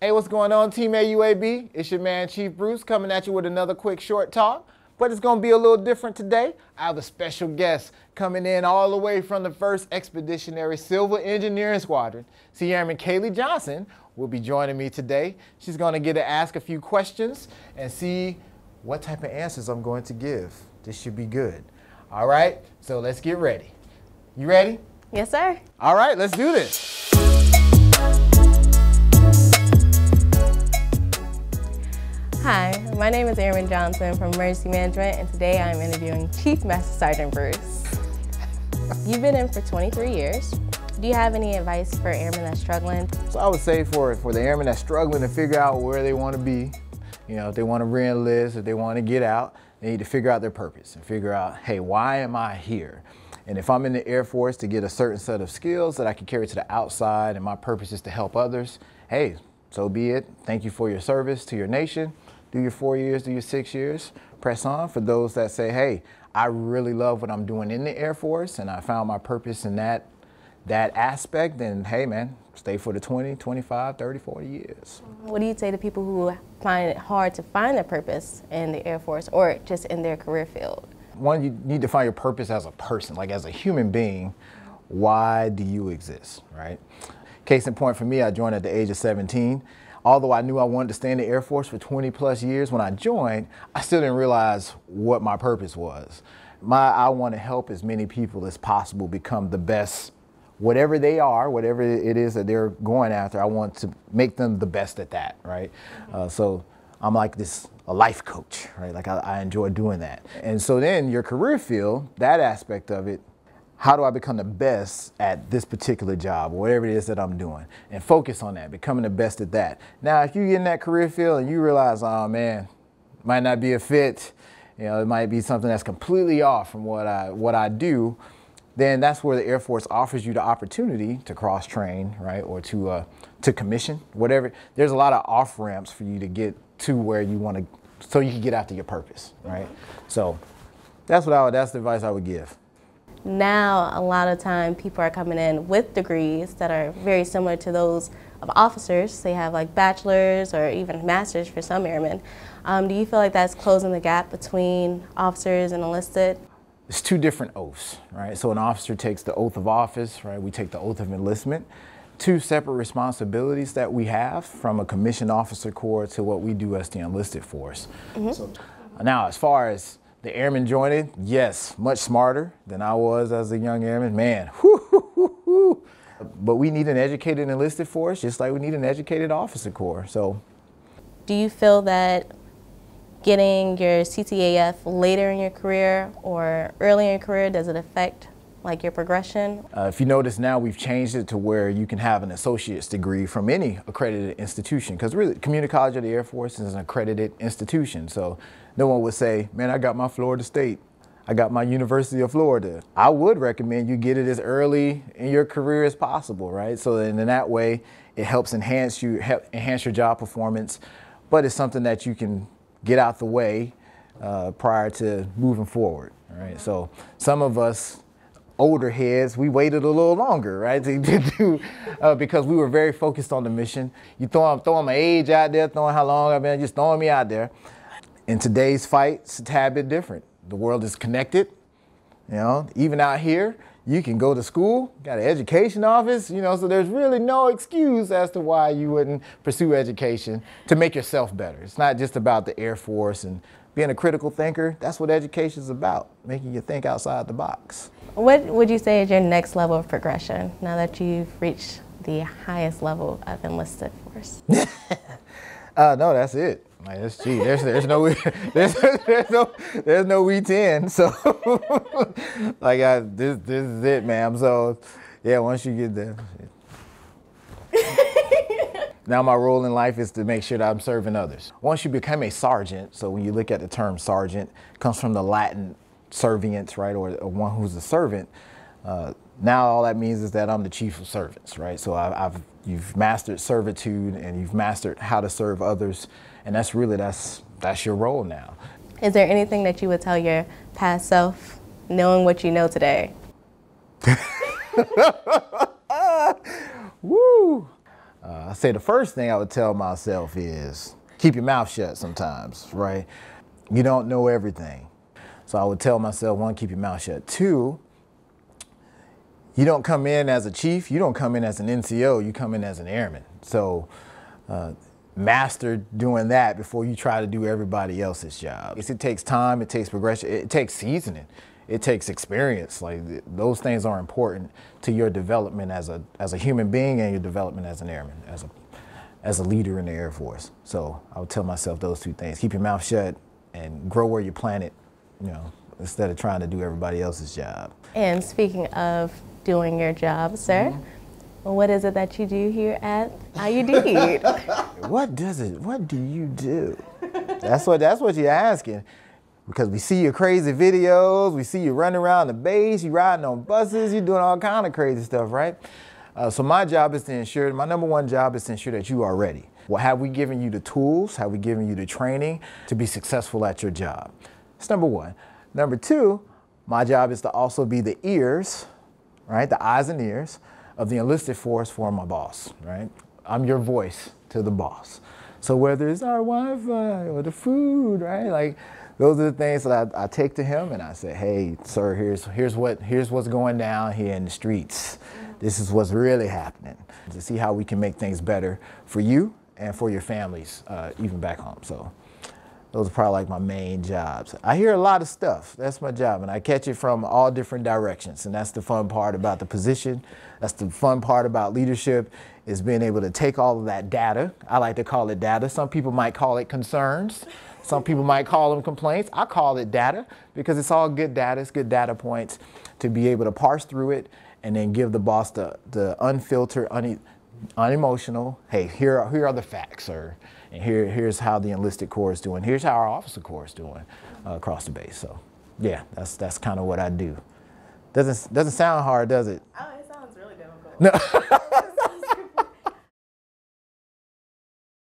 Hey, what's going on, Team AUAB? It's your man, Chief Bruce, coming at you with another quick short talk. But it's going to be a little different today. I have a special guest coming in all the way from the 1st Expeditionary Civil Engineering Squadron. Sea Airman Kai-Lee Johnson will be joining me today. She's going to get to ask a few questions and see what type of answers I'm going to give. This should be good. All right, so let's get ready. You ready? Yes, sir. All right, let's do this. Hi, my name is Erin Johnson from Emergency Management, and today I'm interviewing Chief Master Sergeant Bruce. You've been in for 23 years. Do you have any advice for airmen that's struggling? So I would say for, for the airmen that's struggling to figure out where they want to be, you know, if they want to re-enlist, if they want to get out, they need to figure out their purpose and figure out, hey, why am I here? And if I'm in the Air Force to get a certain set of skills that I can carry to the outside and my purpose is to help others, hey, so be it. Thank you for your service to your nation do your four years, do your six years, press on. For those that say, hey, I really love what I'm doing in the Air Force and I found my purpose in that, that aspect, then hey man, stay for the 20, 25, 30, 40 years. What do you say to people who find it hard to find their purpose in the Air Force or just in their career field? One, you need to find your purpose as a person, like as a human being. Why do you exist, right? Case in point for me, I joined at the age of 17 although I knew I wanted to stay in the Air Force for 20 plus years when I joined, I still didn't realize what my purpose was. My, I want to help as many people as possible become the best, whatever they are, whatever it is that they're going after. I want to make them the best at that, right? Uh, so I'm like this a life coach, right? Like I, I enjoy doing that. And so then your career field, that aspect of it, how do I become the best at this particular job, whatever it is that I'm doing, and focus on that, becoming the best at that. Now, if you get in that career field and you realize, oh man, might not be a fit, you know, it might be something that's completely off from what I what I do, then that's where the Air Force offers you the opportunity to cross train, right, or to uh, to commission, whatever. There's a lot of off ramps for you to get to where you want to, so you can get after your purpose, right? So that's what I would, that's the advice I would give. Now, a lot of time, people are coming in with degrees that are very similar to those of officers. They have like bachelor's or even master's for some airmen. Um, do you feel like that's closing the gap between officers and enlisted? It's two different oaths, right? So an officer takes the oath of office, right? We take the oath of enlistment. Two separate responsibilities that we have from a commissioned officer corps to what we do as the enlisted force. Mm -hmm. So now, as far as the airmen joining, yes, much smarter than I was as a young airman. Man, but we need an educated enlisted force just like we need an educated officer corps. So, do you feel that getting your CCAF later in your career or early in your career does it affect like your progression? Uh, if you notice now, we've changed it to where you can have an associate's degree from any accredited institution because really, Community College of the Air Force is an accredited institution. So no one would say, man, I got my Florida State. I got my University of Florida. I would recommend you get it as early in your career as possible, right? So then in that way, it helps enhance you, help enhance your job performance, but it's something that you can get out the way uh, prior to moving forward, right? So some of us older heads, we waited a little longer, right, to, uh, because we were very focused on the mission. You throw, throwing my age out there, throwing how long I've been, just throwing me out there. In today's fight, it's a tad bit different. The world is connected. You know, even out here, you can go to school, got an education office, you know, so there's really no excuse as to why you wouldn't pursue education to make yourself better. It's not just about the Air Force and being a critical thinker. That's what education is about, making you think outside the box. What would you say is your next level of progression now that you've reached the highest level of enlisted force? uh, no, that's it. Like that's cheap. There's there's no there's there's no there's no E-10. So like I, this this is it, ma'am. So yeah, once you get there. Now my role in life is to make sure that I'm serving others. Once you become a sergeant, so when you look at the term sergeant, comes from the Latin serviens, right, or, or one who's a servant. Uh, now all that means is that I'm the chief of servants, right? So I, I've you've mastered servitude and you've mastered how to serve others and that's really that's that's your role now. Is there anything that you would tell your past self, knowing what you know today? Woo! Uh, I say the first thing I would tell myself is keep your mouth shut sometimes, right? You don't know everything. So I would tell myself, one, keep your mouth shut. Two, you don't come in as a chief, you don't come in as an NCO, you come in as an airman. So uh, master doing that before you try to do everybody else's job. It takes time, it takes progression, it takes seasoning, it takes experience. Like those things are important to your development as a as a human being and your development as an airman, as a as a leader in the Air Force. So I would tell myself those two things: keep your mouth shut and grow where you plant it. You know, instead of trying to do everybody else's job. And speaking of doing your job, sir. Mm-hmm what is it that you do here at Al Udeid? what does it? What do you do? That's what that's what you're asking. Because we see your crazy videos, we see you running around the base, you riding on buses, you're doing all kind of crazy stuff, right? Uh, so my job is to ensure, my number one job is to ensure that you are ready. Well, have we given you the tools? Have we given you the training to be successful at your job? That's number one. Number two, my job is to also be the ears, right? The eyes and ears of the enlisted force for my boss, right? I'm your voice to the boss. So whether it's our Wi-Fi or the food, right? Like those are the things that I, I, take to him and I say, hey, sir, here's here's what here's what's going down here in the streets. This is what's really happening. To see how we can make things better for you and for your families, uh, even back home. So those are probably like my main jobs. I hear a lot of stuff. That's my job, and I catch it from all different directions. And that's the fun part about the position. That's the fun part about leadership is being able to take all of that data. I like to call it data. Some people might call it concerns. Some people might call them complaints. I call it data because it's all good data. It's good data points to be able to parse through it and then give the boss the, the unfiltered, une, unemotional, hey, here are, here are the facts, or and here, here's how the enlisted corps is doing. Here's how our officer corps is doing uh, across the base. So, yeah, that's that's kind of what I do. Doesn't doesn't sound hard, does it? Oh, it sounds really difficult. No.